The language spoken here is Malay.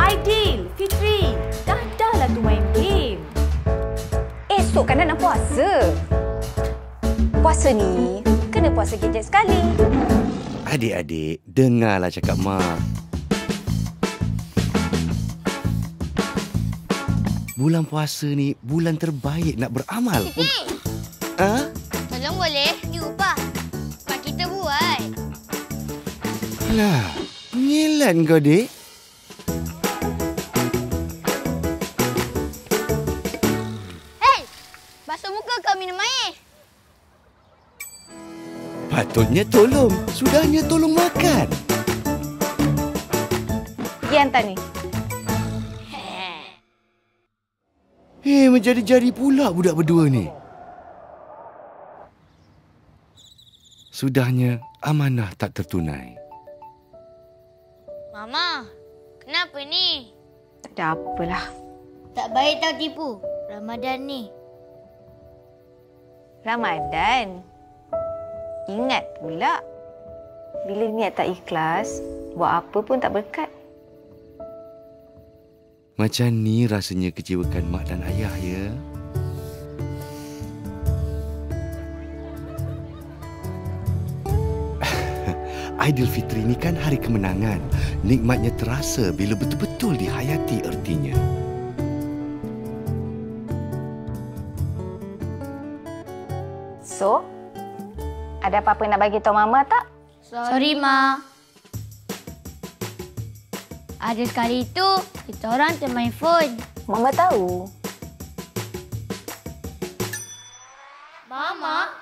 Aidil, Fitri, dah dah lah tu main game. Esok kan nak puasa. Puasa ni kena puasa gadget sekali. Adik-adik, dengarlah cakap mak. Bulan puasa ni bulan terbaik nak beramal. Ha? Tolong boleh? Ni upah. Mak kita buat. Lah, ngilan kau, dek. Hei! Basuh muka kau minum air. Patutnya tolong. Sudahnya tolong makan. Pergi hantar ni. Eh, menjadi-jadi pula budak berdua ni. Sudahnya amanah tak tertunai. Mama, kenapa ni? Tak ada apalah. Tak baik tau tipu. Ramadan ni. Ramadan. Ingat pula. Bila niat tak ikhlas, buat apa pun tak berkat. Macam ni rasanya kecewakan mak dan ayah ya. Aidilfitri ni kan hari kemenangan. Nikmatnya terasa bila betul-betul dihayati ertinya. So, ada apa-apa nak bagi tahu Mama tak? Sorry, Ma. Ada sekali itu, kita orang termain phone. Mama tahu. Mama,